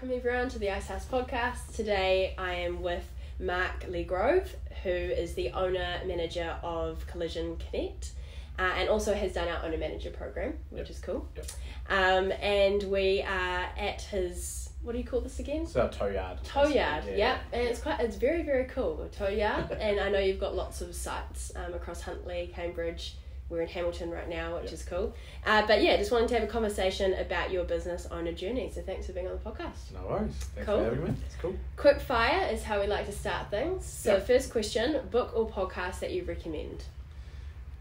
welcome everyone to the Icehouse podcast. Today I am with Mark le Grove, who is the owner manager of Collision Connect. Uh, and also has done our owner manager program, which Yep. is cool. Yep. Um, and we are at his what do you call this again? It's our tow yard. Tow yard, Yeah. yeah, and it's quite it's very very cool tow yard, and I know you've got lots of sites um, across Huntly, Cambridge. We're in Hamilton right now, which Yep. is cool. Uh, but yeah, just wanted to have a conversation about your business owner journey. So thanks for being on the podcast. No worries. Thanks Cool. for having me. It's cool. Quick fire is how we like to start things. So Yep. first question: book or podcast that you recommend?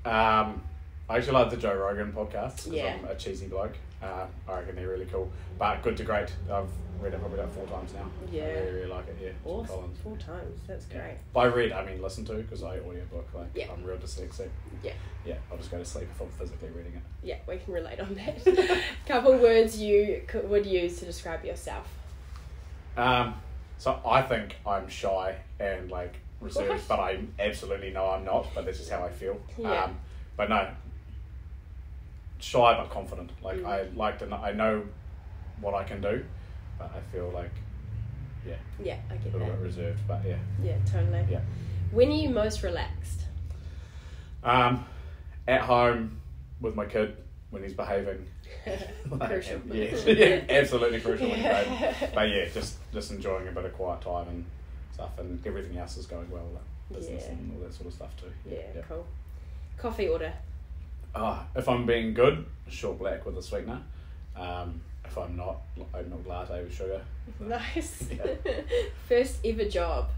Um, I actually like the Joe Rogan podcast because Yeah. I'm a cheesy bloke. Uh, I reckon they're really cool. But Good to Great, I've read it probably about four times now. Yeah. I really, really like it, yeah. Awesome, four times. That's Yeah. great. By read, I mean listen to because I audiobook. Like, Yeah. I'm real dyslexic. Yeah. Yeah, I'll just go to sleep if I'm physically reading it. Yeah, we can relate on that. Couple words you could, would use to describe yourself. Um, so I think I'm shy and like reserved, What? but I absolutely know I'm not. But this is how I feel. Yeah. Um, but no, shy but confident. Like Mm. I like to. Know, I know what I can do, but I feel like yeah, Yeah, I a get little that. bit reserved. But yeah, Yeah, totally. yeah. When are you most relaxed? Um, at home with my kid when he's behaving. Like, Crucial. Yeah, yeah, absolutely crucial. Yeah. But yeah, just just enjoying a bit of quiet time and stuff, and everything else is going well, like business Yeah. and all that sort of stuff too. Yeah, cool. Coffee order. Ah, if I'm being good, short black with a sweetener. Um, if I'm not, oat milk latte with sugar. Nice. Yeah. First ever job.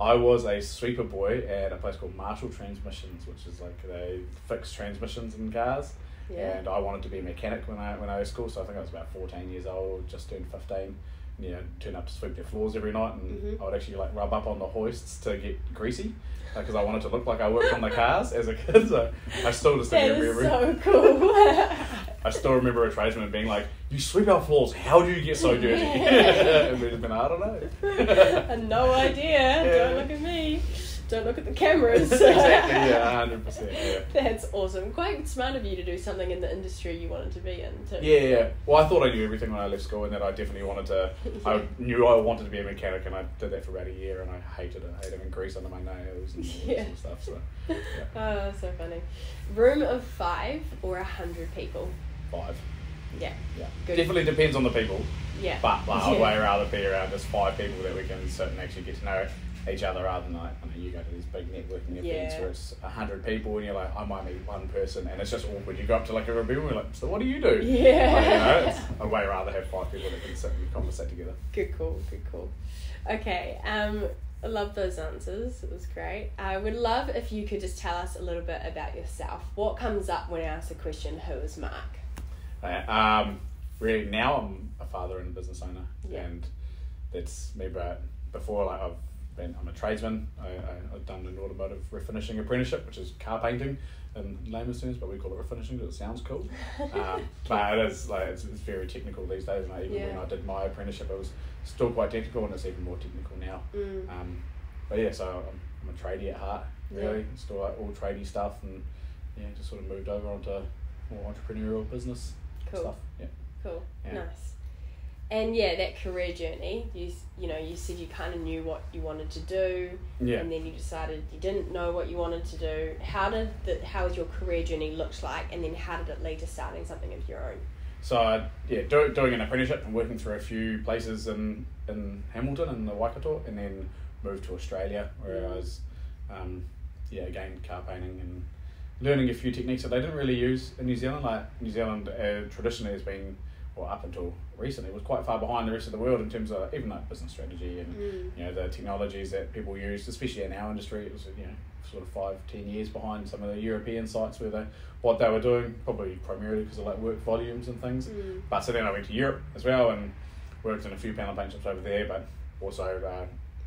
I was a sweeper boy at a place called Marshall Transmissions, which is like they fix transmissions in cars. Yeah. And I wanted to be a mechanic when I when I was school, so I think I was about fourteen years old, just turned fifteen. You know, turn up to sweep their floors every night, and Mhm. I would actually like rub up on the hoists to get greasy, because I wanted to look like I worked on the cars as a kid. So I still just remember. is so cool. I still remember a tradesman being like, "You sweep our floors. How do you get so dirty?" and we'd have been, "I don't know." No idea. Yeah. Don't look at me. Don't look at the cameras. exactly. Yeah, hundred percent. Yeah. That's awesome. Quite smart of you to do something in the industry you wanted to be in too. Yeah, yeah. Well, I thought I knew everything when I left school, and that I definitely wanted to. I knew I wanted to be a mechanic, and I did that for about a year, and I hated it. I hated having grease under my nails and all Yeah. sort of stuff. So Oh, so funny. Room of five or a hundred people. five. Yeah. Yeah, Good. definitely depends on the people, Yeah. but like, I'd Yeah. way rather be around just five people that we can sit and actually get to know each other rather than like I know you go to these big networking events where it's a hundred people and you're like I might meet one person and it's just awkward. You go up to like a people and you're like, so what do you do? Yeah. Like, you know, I'd way rather have five people that can sit and conversate together. Good call, good call. Okay, um, I love those answers. It was great. I would love if you could just tell us a little bit about yourself. What comes up when I ask the question, who is Mark? Uh, um, really, now I'm a father and a business owner, Yeah. and that's me. But before, like I've been, I'm a tradesman. I, I, I've done an automotive refinishing apprenticeship, which is car painting in layman's terms, but we call it refinishing because it sounds cool. Um, but it is like it's, it's very technical these days. And I, even when I did my apprenticeship, it was still quite technical, and it's even more technical now. Mm. Um, but yeah, so I'm, I'm a tradie at heart, really. Still like all tradie stuff, and yeah, just sort of moved over onto more entrepreneurial business Cool. stuff. Yeah. Cool. Yeah. Nice. And yeah, that career journey. You you know you said you kind of knew what you wanted to do, Yeah. and then you decided you didn't know what you wanted to do. How did the how has your career journey looked like, and then how did it lead to starting something of your own? So uh, yeah, do, doing an apprenticeship and working through a few places in in Hamilton and the Waikato, and then moved to Australia where I was, um, yeah, again car painting and learning a few techniques that they didn't really use in New Zealand. Like New Zealand uh, traditionally has been, well, up until recently, was quite far behind the rest of the world in terms of even like business strategy and Mm. you know the technologies that people used, especially in our industry. It was you know sort of five, ten years behind some of the European sites where they what they were doing, probably primarily because of like work volumes and things. Mm. But so then I went to Europe as well and worked in a few panel paint shops over there, but also uh,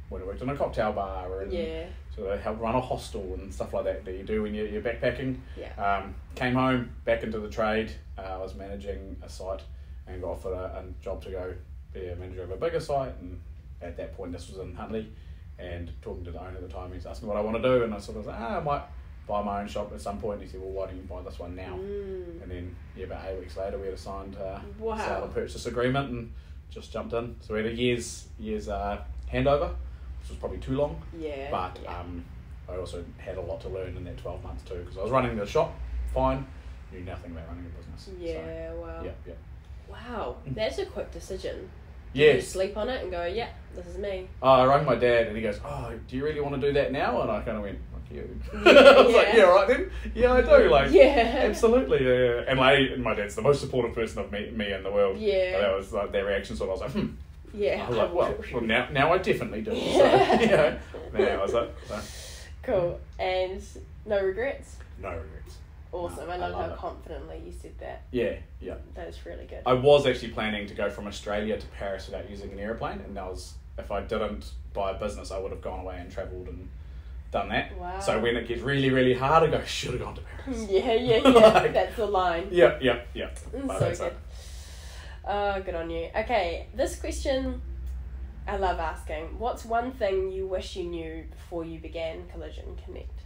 when I worked in a cocktail bar and Yeah. sort of helped run a hostel and stuff like that that you do when you're, you're backpacking. Yeah. Um, came home, back into the trade. Uh, I was managing a site and got offered a, a job to go be a manager of a bigger site. And at that point, this was in Huntly. And talking to the owner at the time, he's asking what I want to do. And I sort of was like, ah, I might buy my own shop at some point. And he said, well, why don't you buy this one now? Mm. And then, yeah, about eight weeks later, we had a signed uh, Wow. sale and purchase agreement and just jumped in. So we had a year's year's uh, handover, which was probably too long. Yeah. But yeah. um, I also had a lot to learn in that twelve months too, because I was running the shop, fine, knew nothing about running a business. yeah. Wow. Yeah, yeah. Wow. That's a quick decision. Yeah. You sleep on it and go, yeah, this is me. Uh, I rang my dad and he goes, "Oh, do you really want to do that now?" And I kind of went, "Fuck you." Yeah, I was like, yeah. "Yeah, right then. Yeah, I do." Like, Yeah. absolutely. Yeah, yeah. And my my dad's the most supportive person of me me in the world. Yeah. So that was like their reaction. So I was like, "Hmm." Yeah. I was like, "Well, well now now I definitely do." So Yeah. you know, yeah, I was like, so, Cool. And no regrets. no regrets. Awesome. I I love love how it. confidently you said that. Yeah, yeah. That is really good. I was actually planning to go from Australia to Paris without using an airplane, and that was if I didn't buy a business, I would have gone away and travelled and done that. Wow. So when it gets really, really hard, I go, should have gone to Paris. yeah, yeah, yeah. Like- That's the line. Yeah, yeah, yeah. Mm, But so good. Oh, good on you. Okay, this question I love asking. What's one thing you wish you knew before you began Collision Connect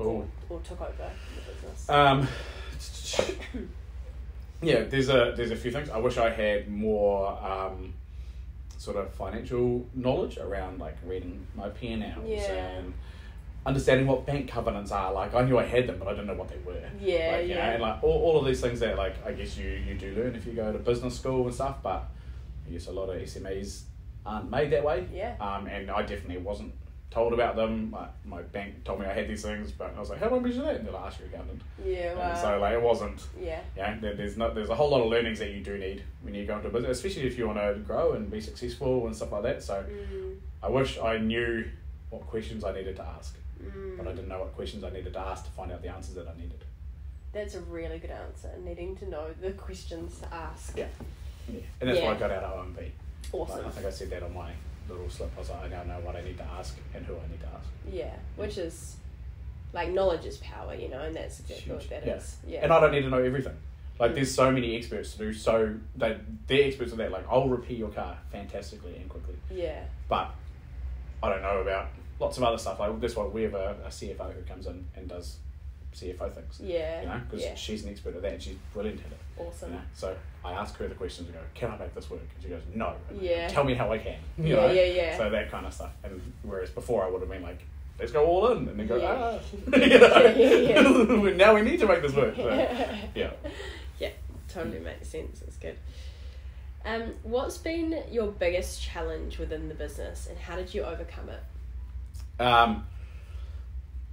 Ooh. or took over the business? Um, yeah, there's a there's a few things. I wish I had more um, sort of financial knowledge around like reading my P and Ls Yeah. and understanding what bank covenants are. Like I knew I had them, but I didn't know what they were. Yeah, like, you know, yeah. and like all, all of these things that like I guess you you do learn if you go to business school and stuff, but I guess a lot of SMEs aren't made that way. Yeah. Um, and I definitely wasn't told about them. My, my bank told me I had these things, but I was like, how do I measure that? And they're like, ask your accountant. yeah, wow. And so like it wasn't. yeah, Yeah, there, there's not there's a whole lot of learnings that you do need when you go into a business, especially if you want to grow and be successful and stuff like that. So mm, I wish I knew what questions I needed to ask, mm. but I didn't know what questions I needed to ask to find out the answers that I needed. That's a really good answer. Needing to know the questions to ask. Yeah. Yeah, and that's why I got out of OMP. Awesome. Like, I think I said that on my little slip. I was like, I now know what I need to ask and who I need to ask. Yeah, which is like knowledge is power, you know, and that's exactly what that Yeah. is. yeah. And I don't need to know everything. Like Mm. there's so many experts to do so that they're experts at that. Like I'll repair your car fantastically and quickly. yeah, but I don't know about lots of other stuff. Like this one, we have a, a CFO who comes in and does CFO things. yeah, You know, because yeah. she's an expert at that and she's brilliant at it. Awesome. You know? So I ask her the questions and go, "Can I make this work?" And she goes, "No." And Yeah. Tell me how I can. You Yeah, know? yeah, yeah. So that kind of stuff. And whereas before I would have been like, "Let's go all in," and then go, Yeah. "Ah," you know? Yeah, yeah, now we need to make this work. So, yeah. yeah, totally makes sense. It's good. Um, what's been your biggest challenge within the business, and how did you overcome it? Um,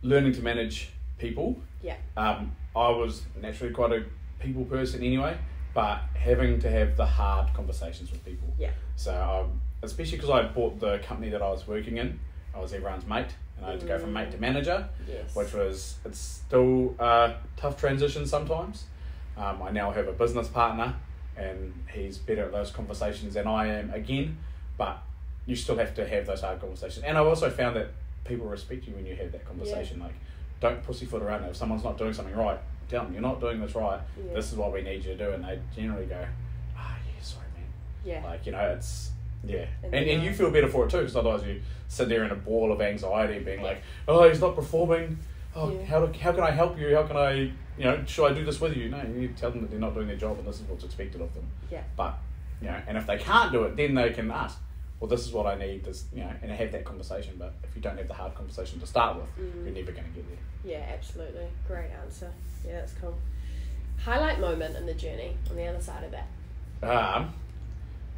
learning to manage people. Yeah. Um, I was naturally quite a people person anyway, but having to have the hard conversations with people. Yeah. So, um, especially because I bought the company that I was working in, I was everyone's mate, and I had to go from mate to manager, Yes. which was it's still a tough transition sometimes. Um, I now have a business partner, and he's better at those conversations than I am again, but you still have to have those hard conversations. And I've also found that people respect you when you have that conversation. Like, don't pussyfoot around. If someone's not doing something right, tell them you're not doing this right. Yeah. This is what we need you to do, and they generally go, ah, yeah, sorry, man. yeah. Like, you know, it's yeah, And and, and, you feel better for it too, because otherwise you sit there in a ball of anxiety, being like, oh, he's not performing. Oh, Yeah. how do, how can I help you? How can I, you know, should I do this with you? No, you need to tell them that they're not doing their job, and this is what's expected of them. Yeah. But you know, and if they can't do it, then they can ask, well, this is what I need. This, you know, and have that conversation. But if you don't have the hard conversation to start with, Mm. you're never going to get there. Yeah, absolutely. Great answer. Yeah, that's cool. Highlight moment in the journey on the other side of that. Um,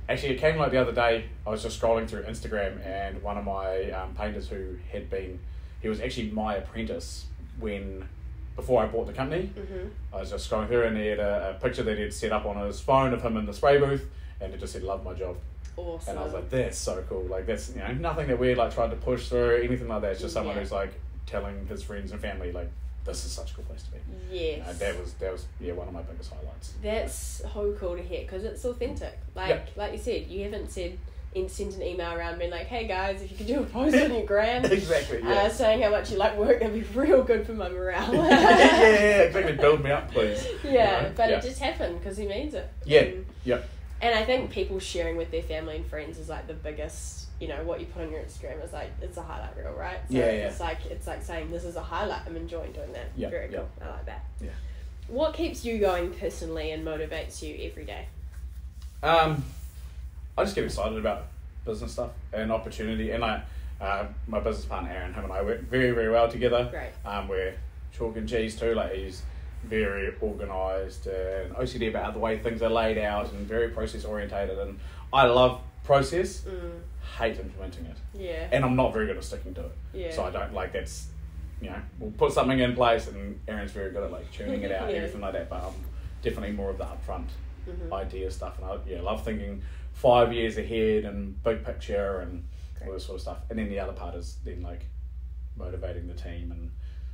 actually, it came like the other day. I was just scrolling through Instagram, and one of my um, painters who had been, he was actually my apprentice when, before I bought the company. Mm-hmm. I was just scrolling through, and he had a, a picture that he'd set up on his phone of him in the spray booth, and it just said "Love my job," Awesome. and I was like, "That's so cool!" Like that's you know nothing that we're like tried to push through anything like that. It's just someone Yeah. who's like telling his friends and family like, "This is such a cool place to be." yes. You know, that was that was yeah one of my biggest highlights. That's so cool to hear because it's authentic. Like Yeah. like you said, you haven't said in, sent an email around being like, "Hey guys, if you could do a post on your gram, exactly. uh, Yeah. saying how much you like work, that'd be real good for my morale." yeah, yeah, yeah, exactly. Build me up, please. Yeah, You know? but yeah. it just happened because he means it. Yeah, And, yeah. And I think people sharing with their family and friends is like the biggest. You know what you put on your Instagram is like it's a highlight reel, right? So Yeah, yeah. It's like it's like saying this is a highlight. I'm enjoying doing that. Yeah, Very yeah. cool. I like that. Yeah. What keeps you going personally and motivates you every day? Um, I just get excited about business stuff and opportunity. And I, uh, my business partner Aaron, him and I work very very well together. Great. Um, we're chalk and cheese too. Like he's very organised and OCD about the way things are laid out and very process orientated. And I love process. Mm, Hate implementing it, yeah. and I'm not very good at sticking to it. Yeah. So I don't like that's, you know, we'll put something in place, and Aaron's very good at like tuning it out and Yeah. everything like that. But I'm definitely more of the upfront Mhm. idea stuff, and I yeah love thinking five years ahead and big picture and all Great. this sort of stuff. And then the other part is then like motivating the team and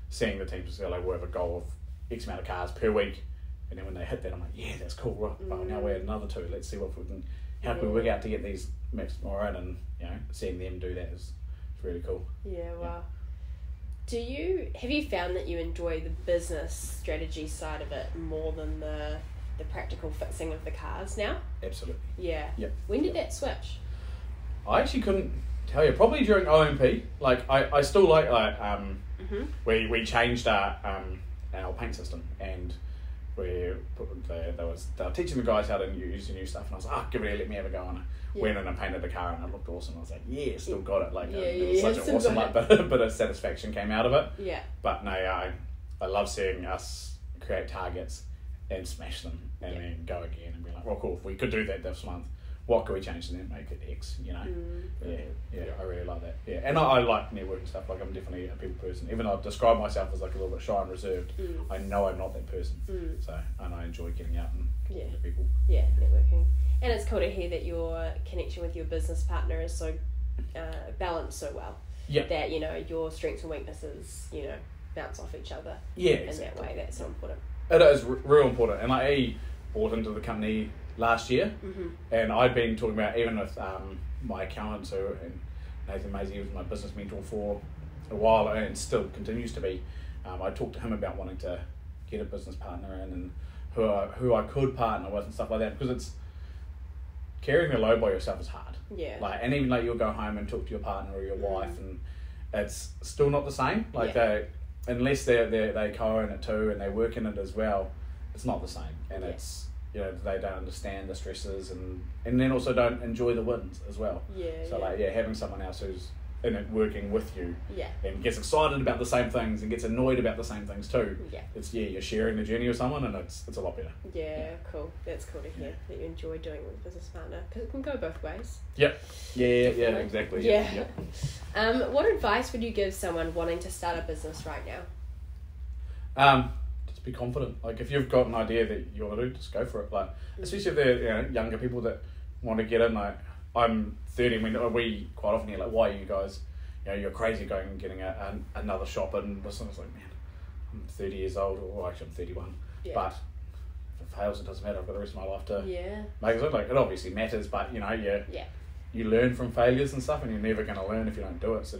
seeing the team to say like we have a goal of X amount of cars per week, and then when they hit that, I'm like, yeah, that's cool. Right, well, now we're at another two. Let's see what we can. How can we work out to get these mixed more in, and you know, seeing them do that is, is really cool. Yeah, wow. Do you have you found that you enjoy the business strategy side of it more than the the practical fixing of the cars now? Absolutely. Yeah. Yep. When did that switch? I actually couldn't tell you. Probably during OMP. Like I, I still like like um Mhm. we we changed our um our paint system and we put the, there was they were teaching the guys how to use the new stuff and I was like, oh, give it let me have a go and I Yeah. went in and painted the car and it looked awesome. I was like, yeah, still got it. Like Yeah, uh, yeah, it was such an awesome like bit, bit of satisfaction came out of it. Yeah. But no, I I love seeing us create targets and smash them and then go again and be like, well, cool. If we could do that this month, what can we change and then make it X? You know. Mm. Yeah, yeah, I really like that. Yeah, and I, I like networking stuff. Like I'm definitely a people person. Even though I describe myself as like a little bit shy and reserved, Mm. I know I'm not that person. Mm. So, and I enjoy getting out and talking Yeah. to people. Yeah, networking. And it's cool to hear that your connection with your business partner is so uh, balanced so well. Yeah. That, you know, your strengths and weaknesses, you know, bounce off each other Yeah, in exactly. that way. That's so important. It is r- real important. And like, he bought into the company last year, Mm-hmm. and I've been talking about even with um, my accountant, so and Nathan Maisie was my business mentor for a while, and still continues to be. Um, I talked to him about wanting to get a business partner in and who I, who I could partner with and stuff like that because it's carrying the load by yourself is hard. Yeah. Like, and even like you'll go home and talk to your partner or your Mm. wife, and it's still not the same. Like Yeah. they, unless they they they co-own it too and they work in it as well, it's not the same. And Yeah. it's you know they don't understand the stresses and and then also don't enjoy the wins as well. yeah. So yeah. like yeah, having someone else who's in it working with you yeah. and gets excited about the same things and gets annoyed about the same things too. Yeah. It's yeah, you're sharing the journey with someone and it's it's a lot better. Yeah, cool. That's cool to hear that you enjoy doing with a business partner because it can go both ways. Yep. Yeah, yeah, yeah, exactly. Yeah. Yep. Um, what advice would you give someone wanting to start a business right now? Um, just be confident. Like if you've got an idea that you want to do, just go for it. Like mm. especially if they're you know, younger people that want to get in. Like I'm thirty. I mean, uh, we quite often hear like, "Why are you guys? You know, you're crazy going and getting a, an another shop." And this it's like, man, I'm thirty years old, or actually I'm thirty-one. Yeah. But if it fails, it doesn't matter. I've got the rest of my life to yeah. make it. Like it obviously matters, but you know, you Yeah. you learn from failures and stuff, and you're never going to learn if you don't do it. So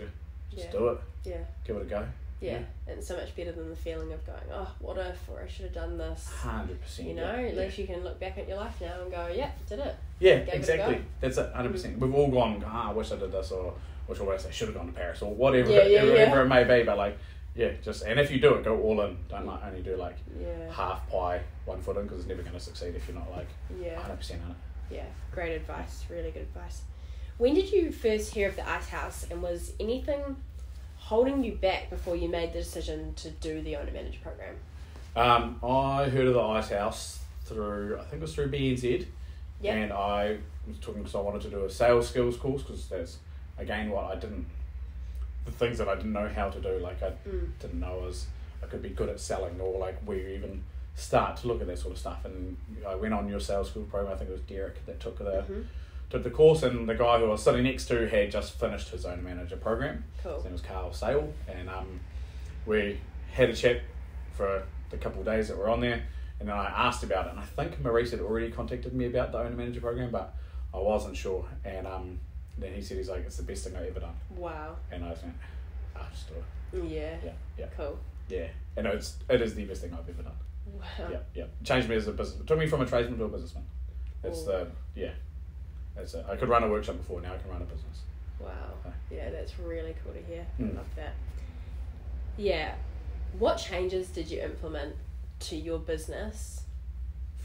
just Yeah. do it. Yeah. Give it a go. Yeah. And it's so much better than the feeling of going, oh, what if, or I should have done this. Hundred percent. You know, at least you can look back at your life now and go, yeah, did it. Yeah, Gave exactly. Mm. That's it, hundred percent. We've all gone, ah, I wish I did this, or wish I wish I should have gone to Paris, or whatever, Yeah, yeah, whatever yeah. it may be. But like, yeah, just and if you do it, go all in. Don't like only do like Yeah. half pie, one foot in, because it's never going to succeed if you're not like Yeah. hundred percent on it. Yeah. Great advice. Really good advice. When did you first hear of the Icehouse and was anything holding you back before you made the decision to do the owner manager program? Um, I heard of the Icehouse through, I think it was through BNZ, Yeah. and I was talking because I wanted to do a sales skills course because that's again what I didn't, the things that I didn't know how to do. Like I Mm. didn't know as I could be good at selling or like where you even start to look at that sort of stuff. And I went on your sales school program. I think it was Derek that took the Mhm. Took the course, and the guy who I was sitting next to had just finished his own manager program. Cool. His name was Carl Sale, and um, we had a chat for the couple of days that were on there, and then I asked about it, and I think Maurice had already contacted me about the owner manager program, but I wasn't sure, and um, then he said he's like, it's the best thing I've ever done, Wow. and I was like, I'll just do it. Yeah. Yeah, yeah, Cool. yeah, and it's it is the best thing I've ever done. Wow. Yeah, yeah, changed me as a business. Took me from a tradesman to a businessman. It's Cool. the yeah, I could run a workshop before, now I can run a business. Wow. Okay. Yeah, that's really cool to hear. Mm. Love that. Yeah. What changes did you implement to your business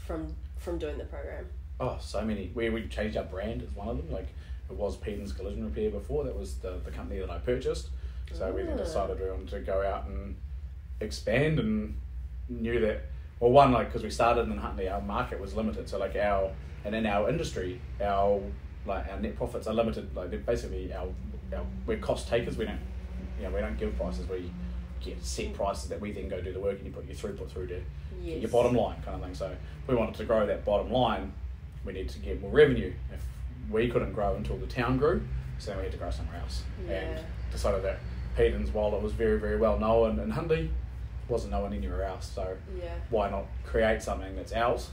from from doing the program? oh so many. We we changed our brand as one of them. Like it was Pedon's Collision Repair before. That was the the company that I purchased. So we then Ah. decided we wanted to go out and expand and knew that well one like because we started in Huntly our market was limited so like our and in our industry our like our net profits are limited. Like they're basically our, our we're cost takers. We don't you know we don't give prices. We get set prices that we then go do the work and you put your throughput through to get Yes. your bottom line kind of thing. So if we wanted to grow that bottom line we need to get more revenue. If we couldn't grow until the town grew so then we had to grow somewhere else. Yeah. and decided that Pedon's while it was very very well known in Huntly wasn't known anywhere else. So Yeah. why not create something that's ours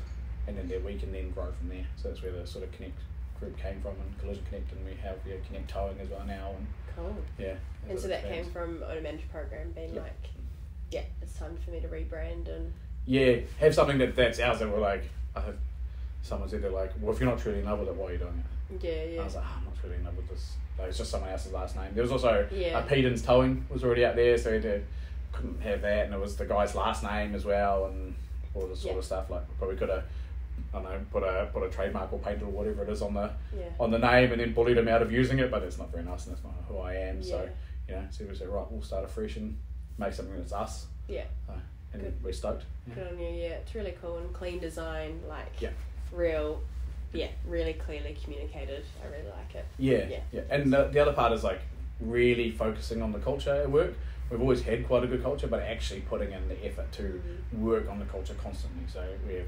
and then that we can then grow from there so that's where the sort of connect group came from and collision connect and we have yeah, connect towing as well now and Cool. yeah And so that came from owner manager program being Yeah. like, yeah, it's time for me to rebrand and yeah have something that that's ours that we're like I have someone said they're like well if you're not truly in love with it why are you doing it yeah, yeah. I was like, oh, I'm not really in love with this. Like, it's just someone else's last name. There was also Yeah. uh, Pedon's Towing was already out there, so we did, couldn't have that, and it was the guy's last name as well, and all this sort Yeah. of stuff. Like, probably could have, I don't know, put a put a trademark or patent or whatever it is on the yeah. on the name, and then bullied him out of using it. But it's not very nice, and that's not who I am. So you know, so we said, right, we'll start afresh and make something that's us. Yeah. So, and Good. we're stoked. Yeah. Good on you, yeah. It's really cool and clean design, like Yeah. real, yeah, really clearly communicated. I really like it. Yeah, Yeah. yeah. And the, the other part is like really focusing on the culture at work. We've always had quite a good culture, but actually putting in the effort to Mhm. work on the culture constantly. So we have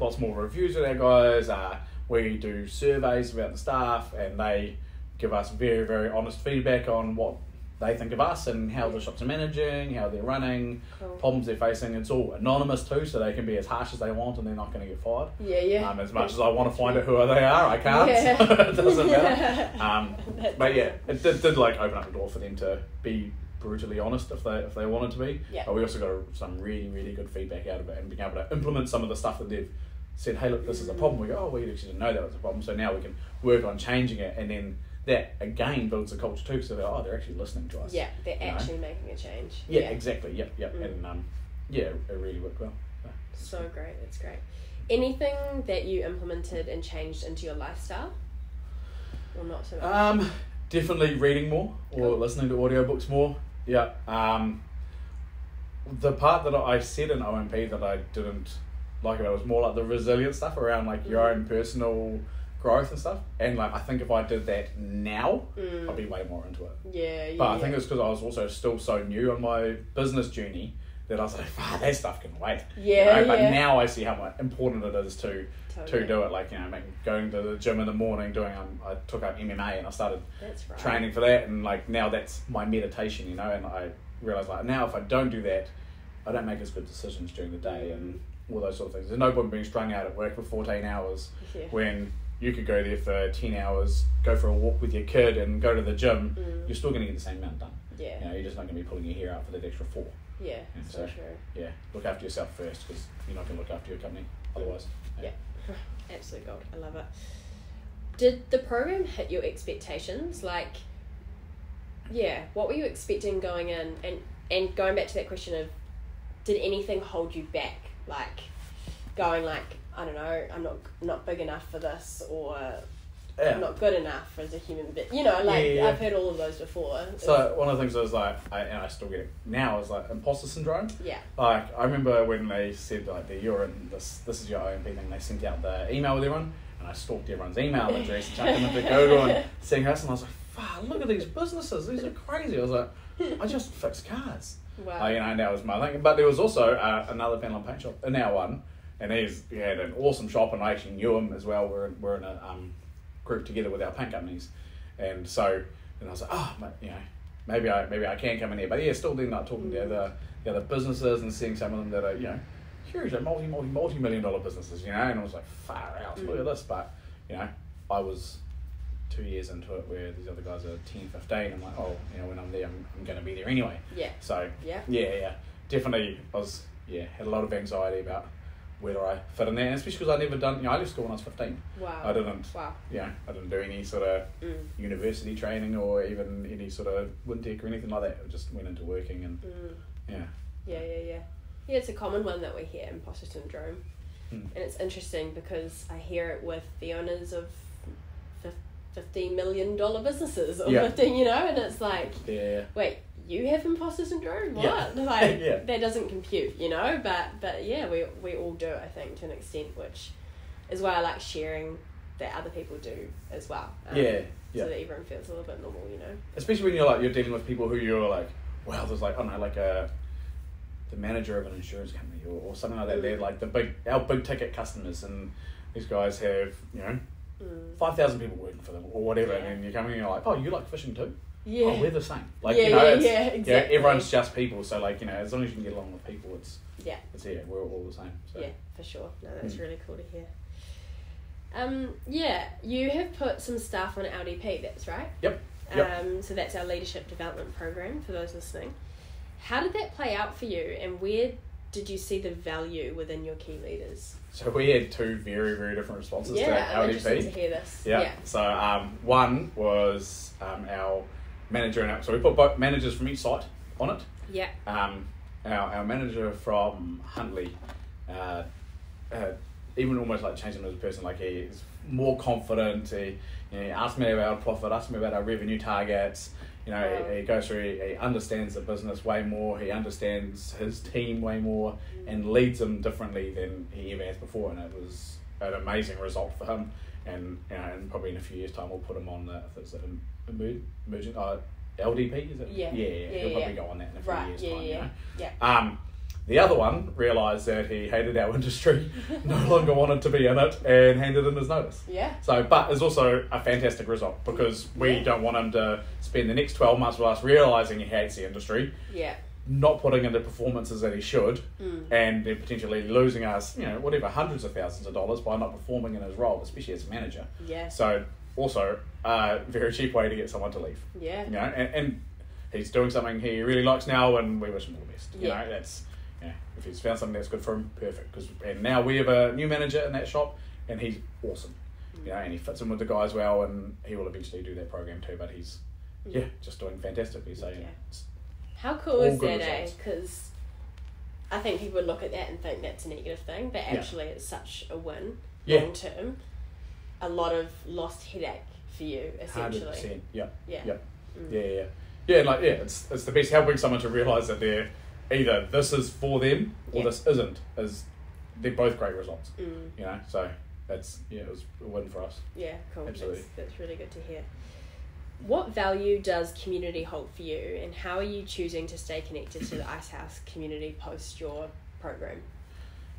lots more reviews with our guys. Uh, we do surveys about the staff, and they give us very, very honest feedback on what they think of us and how the shops are managing, how they're running, Cool. problems they're facing. It's all anonymous too, so they can be as harsh as they want, and they're not going to get fired. Yeah, yeah. Um, as much as I want to find out who they are, I can't. Yeah. it doesn't matter. Um, but yeah, it did, did like open up the door for them to be brutally honest if they if they wanted to be. Yeah. But we also got some really really good feedback out of it and being able to implement some of the stuff that they've said. Hey, look, this is a problem. We go, oh, we actually didn't know that was a problem. So now we can work on changing it, and then that again builds the culture too. So they're oh, they're actually listening to us. Yeah, they're you know? actually making a change. Yeah, exactly. Yep, yep. Mm. And um, yeah, it really worked well. So, So great, that's great. Anything that you implemented and changed into your lifestyle? Or not so much? Um, definitely reading more or Cool. listening to audiobooks more. Yeah. Um, the part that I said in OMP that I didn't like about it was more like the resilient stuff around like your Mhm. own personal growth and stuff. And like I think if I did that now, Mm. I'd be way more into it. yeah, yeah. But I yeah. think it's because I was also still so new on my business journey that I was like, ah, that stuff can wait. You Yeah, know, But yeah. now I see how much important it is to Totally. to do it. Like you know, going to the gym in the morning, doing um, I took up MMA and I started right. training for that, and like now that's my meditation, you know. And I realize like now if I don't do that, I don't make as good decisions during the day and all those sort of things. There's no point being strung out at work for 14 hours Yeah. when you could go there for 10 hours, go for a walk with your kid, and go to the gym. Mm. You're still going to get the same amount done. Yeah, You know, you're just not going to be pulling your hair out for that extra four. yeah, And so so- true. Yeah, look after yourself first because you're not going to look after your company otherwise. Yeah, absolute gold. I love it. Did the program hit your expectations? Like, yeah, what were you expecting going in? And and going back to that question of, did anything hold you back? Like, going like, I don't know, I'm not not big enough for this, or Yeah. I'm not good enough as a human being. You know, like Yeah, yeah. I've heard all of those before. So one of the things I was like, I, and I still get it now, is like imposter syndrome. yeah, Like I remember when they said like that you're in this this is your OMP thing. They sent out the email with everyone, and I stalked everyone's email address and chucked them into Google and seeing us, and I was like, "Fuck! Look at these businesses. These are crazy." I was like, "I just fix cars." Wow, Uh, you know, and that was my thing. But there was also uh, another panel paint shop in our one, and he's he had an awesome shop, and I actually knew him as well. We're in, we're in a um, group together with our paint companies, and so and I was like, oh, you know, maybe I maybe I can come in here. But yeah, still then like talking to the other the other businesses and seeing some of them that are you know huge, like multi multi multi million dollar businesses, you know, and I was like, far out, look at Mm. this. But you know, I was two years into it where these other guys are 10, 15. I'm like, oh, you know, when I'm there, I'm, I'm going to be there anyway. yeah, So yeah, yeah, yeah, definitely. I was yeah had a lot of anxiety about whether I fit in there, and especially because I'd never done. You know, I left school when I was fifteen. wow, I didn't. wow, You know, I didn't do any sort of mm, university training or even any sort of Wintec or anything like that. I just went into working and mm. yeah, Yeah, yeah, yeah. Yeah, it's a common one that we hear, imposter syndrome. Mm. and it's interesting because I hear it with the owners of fifteen million dollar businesses or Yeah. fifteen, you know, and it's like, Yeah. wait, you have imposter syndrome? What? Yeah. Like Yeah. that doesn't compute, you know. But but yeah, we we all do, I think, to an extent, which is why I like sharing that other people do as well. Um, Yeah. Yeah. So that everyone feels a little bit normal, you know. especially when you're like you're dealing with people who you're like, wow, there's like I don't know, like a the manager of an insurance company or, or something like that. Mm. They're like the big our big ticket customers, and these guys have you know Mm. five thousand people working for them or whatever, Yeah. and then you come in and you're like, oh, you like fishing too? Yeah. Oh, we're the same. Like Yeah, you know, yeah, yeah, exactly. everyone's just people. So like you know, as long as you can get along with people, it's yeah. it's yeah, we're all the same. So. Yeah, for sure. No, that's Mm. really cool to hear. Um, yeah, you have put some stuff on LDP, that's right? Yep, yep. Um, so that's our leadership development program for those listening. How did that play out for you and where did you see the value within your key leaders? So we had two very very different responses yeah, to LDP. to hear this. Yeah. Yeah. So um, one was um, our manager and our, so we put both managers from each site on it. Yeah. Um, our, our manager from Huntly, uh, uh, even almost like changed him as a person. Like he's more confident. He, you know, he asked me about our profit, asked me about our revenue targets. You know, Wow. he, he goes through. He, he understands the business way more. He understands his team way more, and leads them differently than he ever has before. And it was an amazing result for him. And you know, and probably in a few years' time, we'll put him on the if it's an emer- emerging uh, LDP. Is it? Yeah. Yeah, yeah. Yeah, He'll yeah, probably yeah. go on that in a few Right, years' yeah, time. yeah, You know? yeah. Um, the other one realised that he hated our industry, no longer wanted to be in it, and handed in his notice. Yeah. So, but it's also a fantastic result because we Yeah. don't want him to spend the next 12 months with us realising he hates the industry, Yeah. not putting in the performances that he should, Mm. and then potentially losing us, you know, whatever, hundreds of thousands of dollars by not performing in his role, especially as a manager. Yeah. So, also a very cheap way to get someone to leave Yeah. you know, and, and he's doing something he really likes now, and we wish him all the best. You Yeah. know, that's yeah. If he's found something that's good for him, perfect. Because and now we have a new manager in that shop, and he's awesome. You know, and he fits in with the guys well, and he will eventually do that program too. But he's yeah, just doing fantastically. So yeah, Yeah. How cool is that, eh? Because I think people would look at that and think that's a negative thing, but Yeah. actually it's such a win Yeah. long term. A lot of lost headache for you, essentially. percent. Yeah, Yeah. yeah, Mm. yeah, yeah, yeah. Like yeah, it's it's the best helping someone to realise that they're either this is for them or Yeah. this isn't. Is they're both great results. Mm. You know, so that's yeah, it was a win for us. Yeah, cool. Absolutely. That's, that's really good to hear. What value does community hold for you, and how are you choosing to stay connected to the Icehouse community post your program?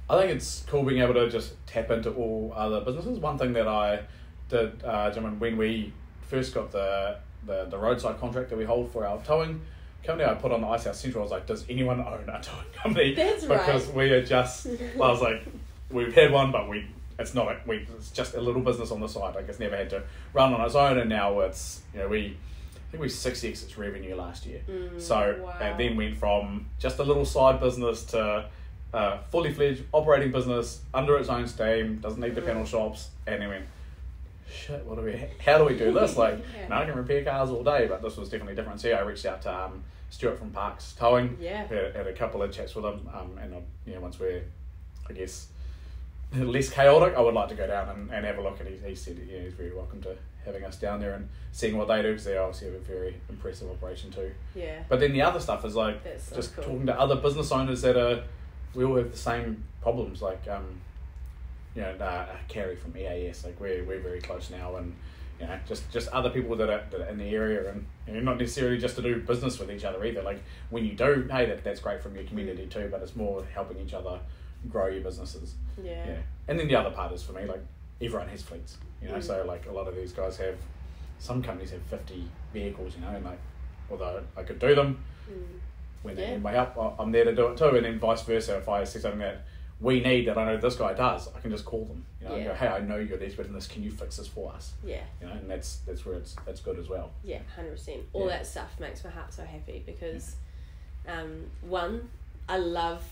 I think it's cool being able to just tap into all other businesses. One thing that I did, uh, Jim, when we first got the, the, the roadside contract that we hold for our towing company, I put on the Icehouse Central. I was like, does anyone own a towing company? That's because right. we are just, well, I was like, we've had one, but we it's not a, we it's just a little business on the side. Like it's never had to run on its own, and now it's you know we. I think we six x its revenue last year. Mm, So wow. and then went from just a little side business to a fully fledged operating business under its own steam, doesn't need the Mm. panel shops, and then went, shit, what do we? How do we do this? Like, Yeah. no, I can repair cars all day, but this was definitely different. So yeah, I reached out to um, Stuart from Parks Towing. Yeah. Had, had a couple of chats with him, um, and uh, you know once we're, I guess. Less chaotic. I would like to go down and, and have a look. And he, he said, yeah, he's very welcome to having us down there and seeing what they do because they obviously have a very impressive operation too. Yeah. But then the other stuff is like That's so just cool. talking to other business owners that are, we all have the same problems. Like, um, you know, uh, Carrie from EAS, like we're we're very close now, and you know, just just other people that are, that are in the area, and you know, not necessarily just to do business with each other either. Like when you do, hey, that that's great from your community too, but it's more helping each other grow your businesses. Yeah. Yeah. And then the other part is for me, like everyone has fleets, you know, Mm. so like a lot of these guys have, some companies have 50 vehicles, you know, and like, although I could do them, Mm. when Yeah. they need my help, I'm there to do it too. And then vice versa, if I see something that we need that I know this guy does, I can just call them, you know, Yeah. go, hey, I know you're the expert in this, can you fix this for us? Yeah. You know, and that's that's where it's that's good as well. Yeah, hundred percent. All Yeah. that stuff makes my heart so happy because, um, one, I love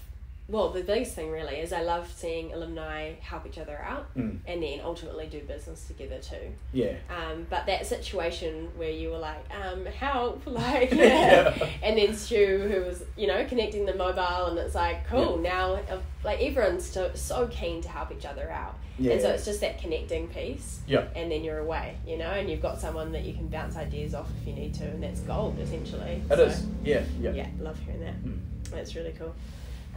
well, the biggest thing really is I love seeing alumni help each other out Mm. and then ultimately do business together too. Yeah. Um, but that situation where you were like, um, help, like, Yeah. and then Stu, who was, you know, connecting the mobile, and it's like, cool, now, uh, like, everyone's so, so keen to help each other out. Yeah. And so it's just that connecting piece, Yeah. and then you're away, you know, and you've got someone that you can bounce ideas off if you need to, and that's gold, essentially. It So, is. Yeah. Yeah. Yeah, love hearing that. Mm. That's really cool.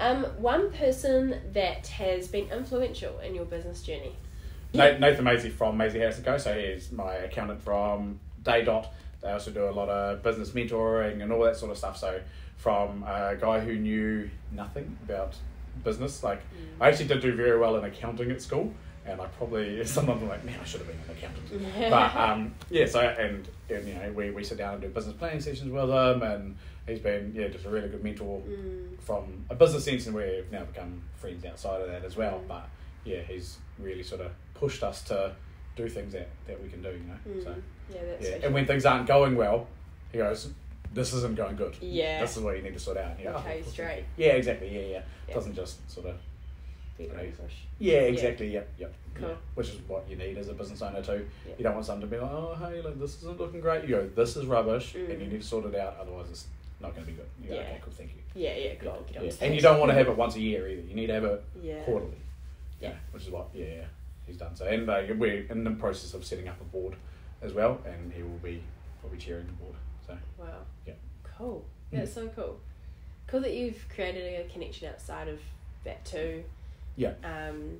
Um, one person that has been influential in your business journey. Nathan Maisie from Maisie Harris and Co. So he's my accountant from Day Dot. They also do a lot of business mentoring and all that sort of stuff. So from a guy who knew nothing about business, like I actually did do very well in accounting at school, and I probably sometimes I'm like, man, I should have been an accountant. but um, yeah, so and, and you know we, we sit down and do business planning sessions with him, and he's been yeah just a really good mentor Mm. from a business sense, and we've now become friends outside of that as well. Mm. But yeah, he's really sort of pushed us to do things that, that we can do, you know. Mm. So yeah, that's yeah, and when things aren't going well, he goes, "This isn't going good. Yeah. this is what you need to sort out." Yeah, Okay, straight. Yeah, exactly. Yeah, yeah. Yeah. Doesn't just sort of. Be very Right. Yeah, exactly. Yep, yep. Cool. Yeah. Which is what you need as a business owner too. Yeah. You don't want someone to be like, "Oh, hey, look, this isn't looking great." You go, "This is rubbish," and you Mm. need to sort it out. Otherwise, it's not going to be good. You go, Yeah. "Okay, cool, thank you." Yeah, yeah, cool. Get on Yeah. And you don't want to have it once a year either. You need to have it Yeah. quarterly. Yeah. Which is what yeah, yeah he's done. So and uh, we're in the process of setting up a board as well, and he will be probably chairing the board. So Wow. Yeah. Cool. Mm. That's so cool. Cool that you've created a connection outside of that too. Yeah. Um,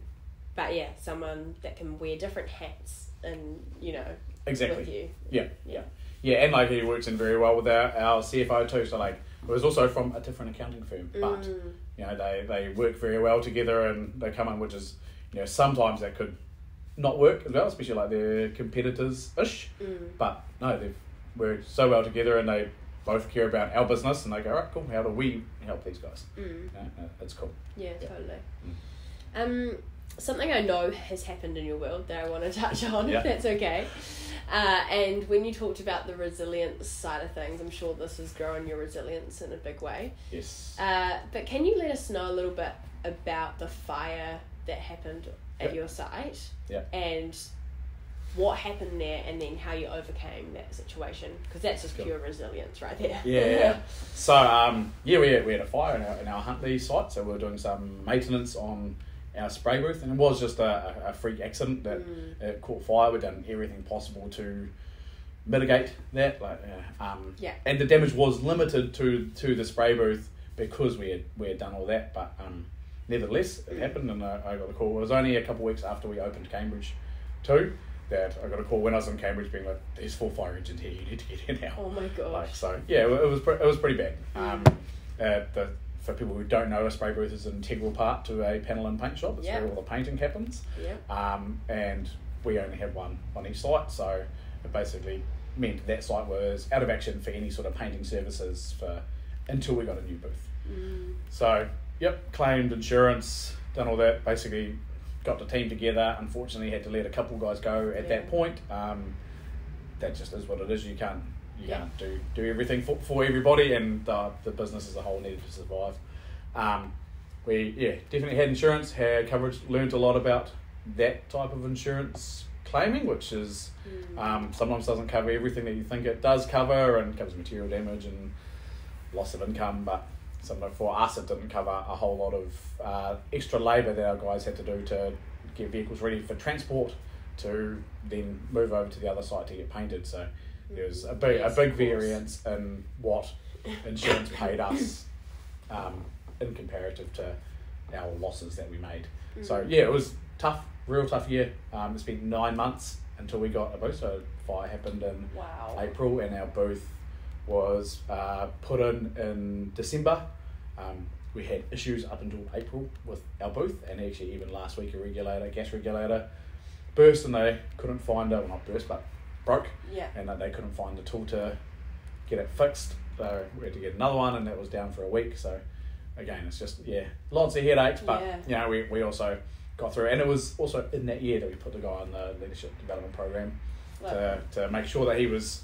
but yeah, someone that can wear different hats and you know exactly. with you. Yeah, Yeah. yeah, and like he works in very well with our, our CFO too. So like it was also from a different accounting firm, but Mm. you know they they work very well together and they come in, which is you know sometimes that could not work as well, especially like they're competitors ish. Mm. But no, they've worked so well together and they both care about our business and they go, all right, cool, how do we help these guys? Mm. You know, it's cool. Yeah, Yeah. totally. Um, something I know has happened in your world that I want to touch on, Yeah. if that's okay. Uh, and when you talked about the resilience side of things, I'm sure this has grown your resilience in a big way. Yes. Uh, but can you let us know a little bit about the fire that happened at Yeah. your site? Yeah. And what happened there, and then how you overcame that situation? Because that's just Cool. pure resilience right there. Yeah. so um, yeah, we had, we had a fire in our, in our Huntly site, so we were doing some maintenance on our spray booth, and it was just a, a, freak accident that Mm. it caught fire. We've done everything possible to mitigate that, like, uh, um, Yeah. and the damage was limited to to the spray booth because we had we had done all that, but um, nevertheless, it Mm. happened, and I, I got a call. It was only a couple of weeks after we opened Cambridge, too. That I got a call when I was in Cambridge, being like, "There's four fire engines here. You need to get in now." Oh my gosh. Like so, yeah, it was pre- it was pretty bad. Um, Mm. uh, the, for people who don't know, a spray booth is an integral part to a panel and paint shop. It's Yeah. where all the painting happens. yeah. Um, and we only had one on each site, so it basically meant that site was out of action for any sort of painting services for until we got a new booth. Mm. So, yep, claimed insurance, done all that. Basically, got the team together. Unfortunately, had to let a couple guys go at Yeah. that point. Um, that just is what it is. You can't you Yeah. can't do do everything for, for everybody, and the the business as a whole needed to survive. Um, we yeah definitely had insurance, had coverage, learned a lot about that type of insurance claiming, which is Mm. um, sometimes doesn't cover everything that you think it does cover, and covers material damage and loss of income. But sometimes for us, it didn't cover a whole lot of uh, extra labour that our guys had to do to get vehicles ready for transport to then move over to the other site to get painted. So there was a big Yes, a big variance in what insurance paid us um, in comparative to our losses that we made. So Mm. yeah, it was tough, real tough year. Um, it's been nine months until we got a booth. So fire happened in Wow. April, and our booth was uh, put in in December. Um, we had issues up until April with our booth, and actually even last week a regulator, gas regulator, burst, and they couldn't find it. Well, not burst, but broke, Yeah. and that they couldn't find the tool to get it fixed. So we had to get another one, and that was down for a week. So again, it's just yeah, lots of headaches, but Yeah. you know we, we also got through, and it was also in that year that we put the guy on the leadership development program to, to make sure that he was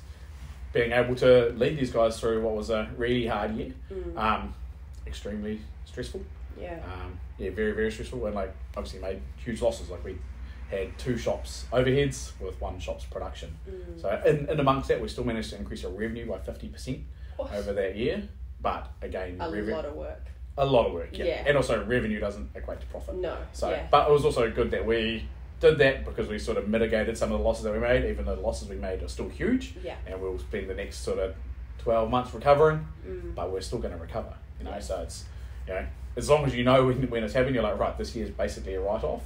being able to lead these guys through what was a really hard year. Mm. Um, extremely stressful. Yeah. Um, yeah, very very stressful, and like obviously made huge losses. Like we had two shops overheads with one shop's production. Mm. So in, in amongst that, we still managed to increase our revenue by fifty percent Oh, over that year. But again, a revenue, lot of work. a lot of work. Yeah. Yeah. and also revenue doesn't equate to profit. No. So, yeah. but it was also good that we did that because we sort of mitigated some of the losses that we made, even though the losses we made are still huge. yeah. And we'll spend the next sort of twelve months recovering, Mm. but we're still going to recover. You know, Yeah. so it's you know as long as you know when, when it's happening, you're like right, this year's basically a write off.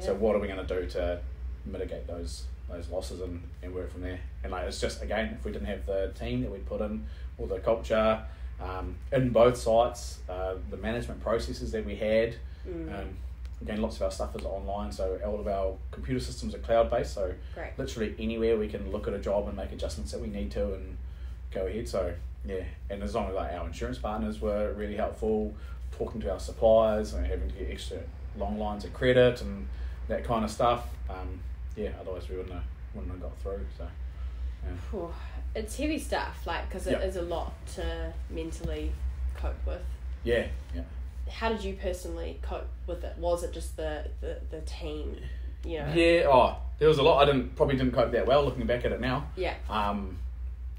Yeah. So what are we going to do to mitigate those those losses and, and work from there? And like it's just again, if we didn't have the team that we'd put in, or the culture um, in both sites, uh, the management processes that we had. Mm. Um, again, lots of our stuff is online, so all of our computer systems are cloud based. So Great. literally anywhere we can look at a job and make adjustments that we need to and go ahead. So yeah, and as long as like our insurance partners were really helpful, talking to our suppliers and having to get extra long lines of credit and that kind of stuff. Um, yeah, otherwise we wouldn't have, wouldn't have got through. So yeah. It's heavy stuff, like because it is Yeah. a lot to mentally cope with. yeah, yeah. How did you personally cope with it? Was it just the the, the team? You know. Yeah, oh, there was a lot. I didn't probably didn't cope that well looking back at it now. Yeah. Um,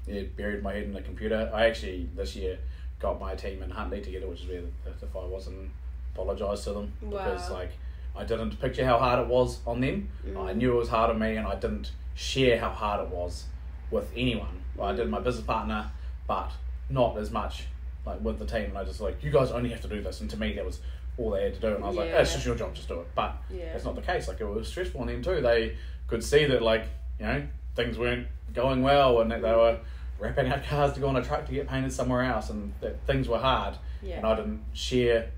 yeah, buried my head in the computer. I actually this year got my team in Huntly together, which is where the, if I wasn't apologise to them because like I didn't picture how hard it was on them. Mm. I knew it was hard on me, and I didn't share how hard it was with anyone. Well, I did my business partner, but not as much like with the team. And I just like you guys only have to do this, and to me that was all they had to do. And I was like, Yeah. it's just your job, just do it. But Yeah. that's not the case. Like it was stressful on them too. They could see that like you know things weren't going well, and that they were wrapping out cars to go on a truck to get painted somewhere else, and that things were hard. Yeah. And I didn't share,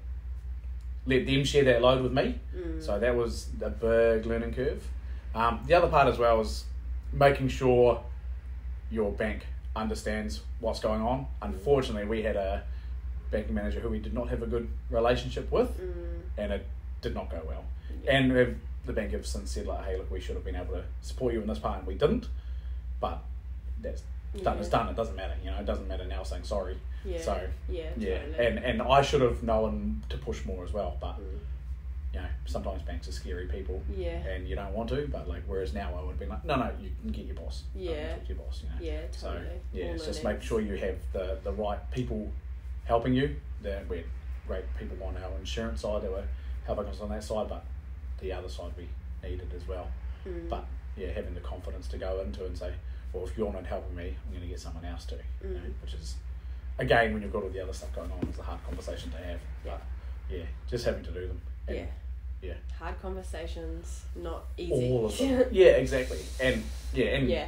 let them share that load with me. Mm. So that was a big learning curve. Um, the other part as well is making sure your bank understands what's going on. Unfortunately, we had a banking manager who we did not have a good relationship with, Mm. and it did not go well. Yeah. And the bank have since said like, "Hey, look, we should have been able to support you in this part, and we didn't." But that's done. It's done. It doesn't matter. You know, it doesn't matter now saying sorry. Yeah. So yeah. yeah, Totally. and and I should have known to push more as well. But Mm. you know, sometimes banks are scary people Yeah. and you don't want to, but like whereas now I would have been like, no, no, you can get your boss. Yeah. talk to your boss. You know. Yeah. So yeah, All just make sure you have the the right people helping you. That we great people on our insurance side that were helping us on that side, but the other side we needed as well. Mm. But yeah, having the confidence to go into and say, well, if you're not helping me, I'm going to get someone else to. You know, Mm. which is again when you've got all the other stuff going on, it's a hard conversation to have. But yeah, just having to do them. And yeah. yeah. Hard conversations, not easy. all of them. yeah, exactly. And yeah, and yeah.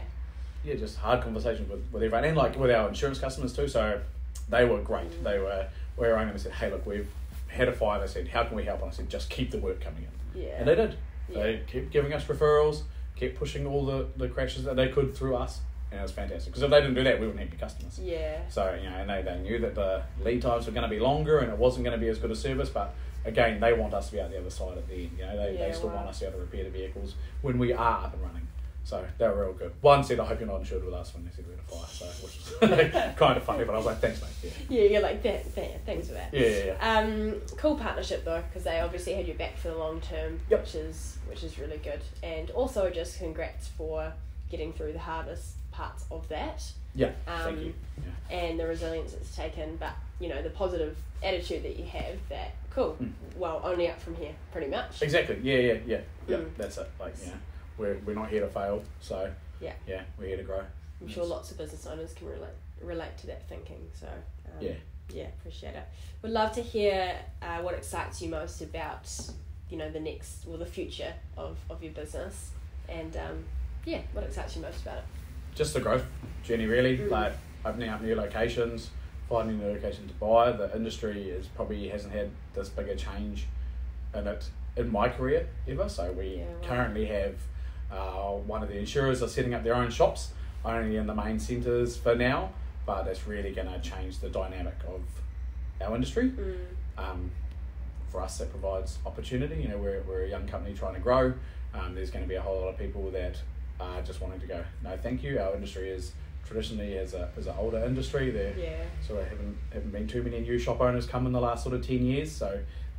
yeah, just hard conversations with, with everyone and like with our insurance customers too. So they were great. Mm. They were we were on and said, Hey look, we've had a fire, they said, How can we help? And I said, just keep the work coming in. Yeah. And they did. Yeah. They kept giving us referrals, kept pushing all the, the crashes that they could through us. And it was fantastic. Because if they didn't do that, we wouldn't have any customers. Yeah. So, you know, and they, they knew that the lead times were going to be longer and it wasn't going to be as good a service, but again, they want us to be out the other side at the end. You know, they, Yeah, they still wow. want us to be able to repair the vehicles when we are up and running. So they were all good. One said, I hope you're not insured with us when they said we had a fire, so which was kind of funny, but I was like, thanks, mate. Yeah, Yeah, you're like, that, that, thanks for that. yeah, yeah. yeah. Um, cool partnership though, because they obviously had your back for the long term, Yep. which is which is really good. And also, just congrats for getting through the hardest parts of that Yeah, um, thank you. Yeah. and the resilience it's taken. But you know, the positive attitude that you have. That cool. Mm. Well, only up from here, pretty much. Exactly. Yeah, yeah, yeah. Yeah, Mm. that's it. Like, know, we're, we're not here to fail, so Yeah. yeah, we're here to grow. I'm sure lots of business owners can relate relate to that thinking. So um, Yeah. yeah, appreciate it. Would love to hear uh, what excites you most about you know the next or the future of, of your business, and um, yeah, what excites you most about it. just the growth journey really Mm. like opening up new locations finding new location to buy the industry is probably hasn't had this bigger change in it in my career ever so we Yeah, right. currently have uh, one of the insurers are setting up their own shops only in the main centres for now but it's really going to change the dynamic of our industry Mm. um, for us that provides opportunity. You know, we're, we're a young company trying to grow. Um, there's going to be a whole lot of people that are just wanting to go, no, thank you. Our industry is traditionally as a as an older industry. There Yeah. sort of haven't haven't been too many new shop owners come in the last sort of ten years. So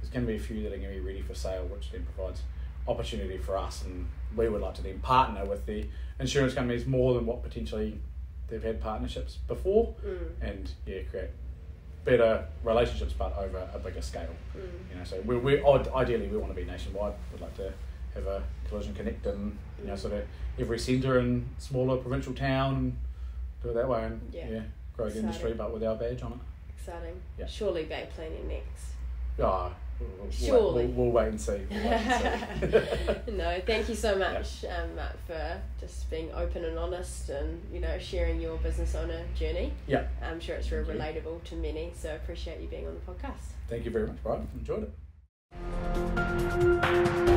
there's going to be a few that are going to be ready for sale, which then provides opportunity for us, and we would like to then partner with the insurance companies more than what potentially they've had partnerships before, Mm. and yeah, create better relationships, but over a bigger scale. Mm. You know, so we we ideally we want to be nationwide. We'd like to have a collision connect in you know sort of every centre in smaller provincial town, and do it that way, and Yeah. yeah, grow the industry, but with our badge on it. Exciting. Yeah. Surely bank planning next. Ah, we'll, we'll, Surely. We'll, we'll wait and see. We'll wait and see. no, thank you so much, um, Matt, for just being open and honest and you know sharing your business owner journey. yeah, I'm sure it's you. relatable to many, so I appreciate you being on the podcast. thank you very much, Bryar. Enjoyed it.